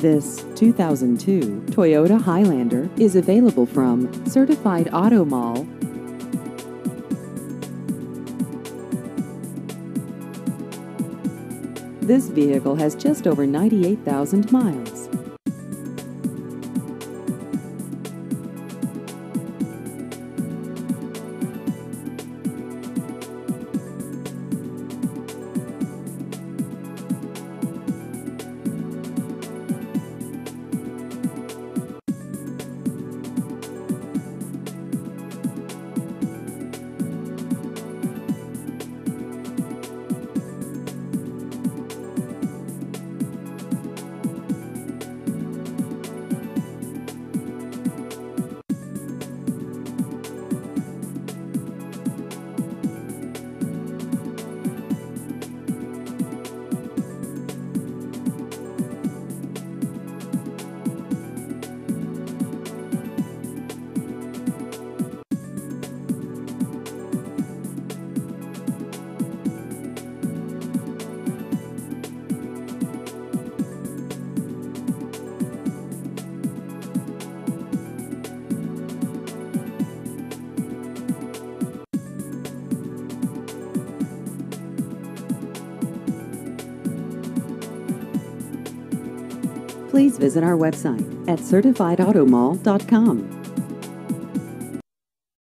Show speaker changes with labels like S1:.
S1: This 2002 Toyota Highlander is available from Certified Auto Mall. This vehicle has just over 98,000 miles. Please visit our website at certifiedautomall.com.